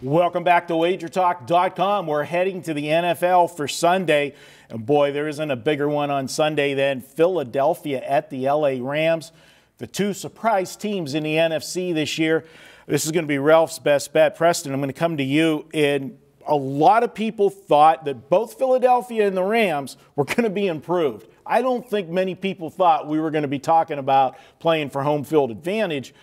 Welcome back to WagerTalk.com. We're heading to the NFL for Sunday. And boy, there isn't a bigger one on Sunday than Philadelphia at the LA Rams. The two surprise teams in the NFC this year. This is going to be Ralph's best bet. Preston, I'm going to come to you. And a lot of people thought that both Philadelphia and the Rams were going to be improved. I don't think many people thought we were going to be talking about playing for home field advantage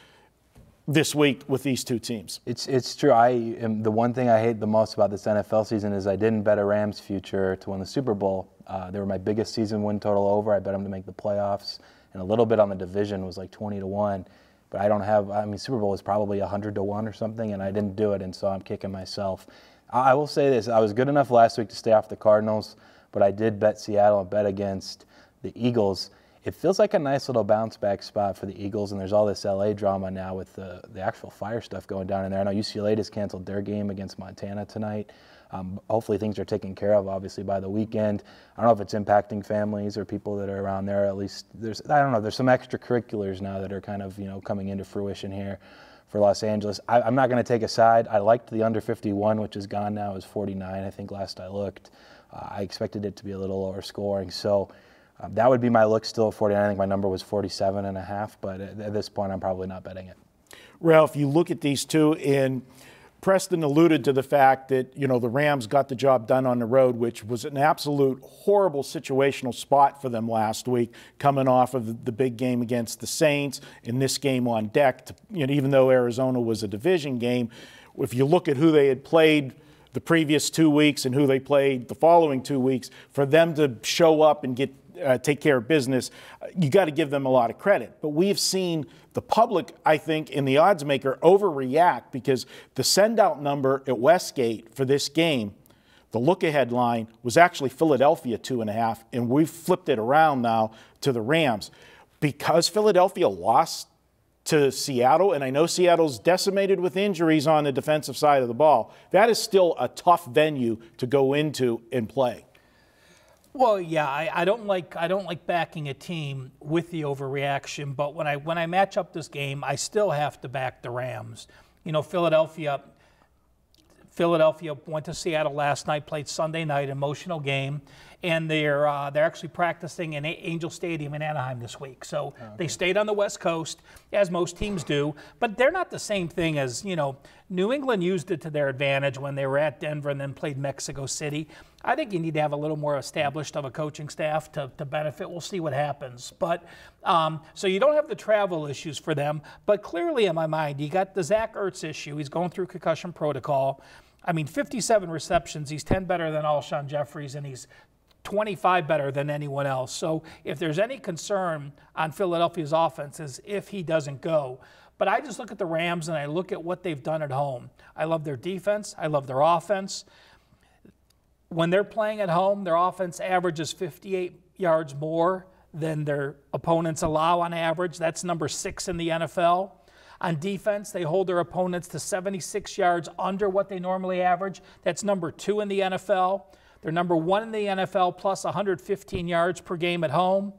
this week with these two teams. It's it's true. I am the one thing I hate the most about this NFL season is I didn't bet a Rams future to win the Super Bowl. Uh, they were my biggest season win total over. I bet them to make the playoffs, and a little bit on the division was like 20 to one. But I don't have. I mean, Super Bowl is probably 100 to one or something, and I didn't do it, and so I'm kicking myself. I, I will say this: I was good enough last week to stay off the Cardinals, but I did bet Seattle and bet against the Eagles it feels like a nice little bounce back spot for the Eagles, and there's all this LA drama now with the, the actual fire stuff going down in there. I know UCLA just canceled their game against Montana tonight. Um, hopefully things are taken care of, obviously, by the weekend. I don't know if it's impacting families or people that are around there. At least there's, I don't know, there's some extracurriculars now that are kind of, you know, coming into fruition here for Los Angeles. I, am not going to take a side. I liked the under 51, which is gone now, is 49, I think, last I looked. Uh, I expected it to be a little lower scoring. So, um, that would be my look still at 49. I think my number was 47 and a half, but at, at this point, I'm probably not betting it. Ralph, you look at these two, and Preston alluded to the fact that you know the Rams got the job done on the road, which was an absolute horrible situational spot for them last week, coming off of the big game against the Saints, in this game on deck. To, you know, even though Arizona was a division game, if you look at who they had played the previous two weeks and who they played the following two weeks, for them to show up and get uh, take care of business, uh, you got to give them a lot of credit. But we've seen the public, I think, in the odds maker overreact because the send out number at Westgate for this game, the look ahead line was actually Philadelphia two and a half, and we've flipped it around now to the Rams. Because Philadelphia lost to Seattle, and I know Seattle's decimated with injuries on the defensive side of the ball, that is still a tough venue to go into and play. Well, yeah, I, I, don't like I don't like backing a team with the overreaction, but when I when I match up this game, I still have to back the Rams. You know, Philadelphia Philadelphia went to Seattle last night, played Sunday night, emotional game, and they're uh, they're actually practicing in Angel Stadium in Anaheim this week. So oh, okay. they stayed on the West Coast, as most teams do, but they're not the same thing as you know. New England used it to their advantage when they were at Denver and then played Mexico City. I think you need to have a little more established of a coaching staff to, to benefit. We'll see what happens. But um, so you don't have the travel issues for them, but clearly in my mind, you got the Zach Ertz issue. He's going through concussion protocol. I mean, 57 receptions. He's 10 better than Alshon Jeffries, and he's 25 better than anyone else. So if there's any concern on Philadelphia's offense is if he doesn't go. But I just look at the Rams and I look at what they've done at home. I love their defense. I love their offense. When they're playing at home, their offense averages 58 yards more than their opponents allow on average. That's number six in the NFL. On defense, they hold their opponents to 76 yards under what they normally average. That's number two in the NFL. They're number one in the NFL, plus 115 yards per game at home.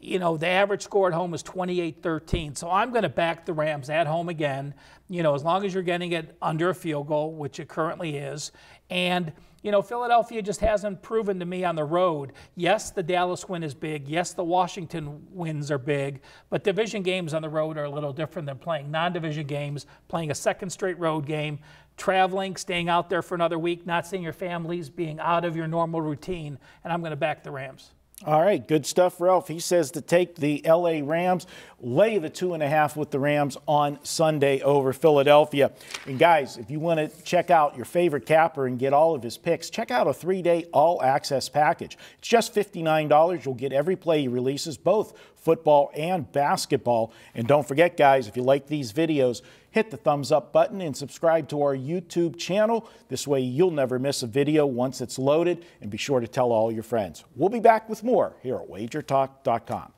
You know, the average score at home is 28 13. So I'm going to back the Rams at home again, you know, as long as you're getting it under a field goal, which it currently is. And you know, Philadelphia just hasn't proven to me on the road. Yes, the Dallas win is big. Yes, the Washington wins are big. But division games on the road are a little different than playing non division games, playing a second straight road game, traveling, staying out there for another week, not seeing your families, being out of your normal routine. And I'm going to back the Rams. All right, good stuff, Ralph. He says to take the LA Rams, lay the two and a half with the Rams on Sunday over Philadelphia. And guys, if you want to check out your favorite capper and get all of his picks, check out a three day all access package. It's just $59. You'll get every play he releases, both football and basketball. And don't forget, guys, if you like these videos, hit the thumbs up button and subscribe to our YouTube channel. This way you'll never miss a video once it's loaded and be sure to tell all your friends. We'll be back with more here at wagertalk.com.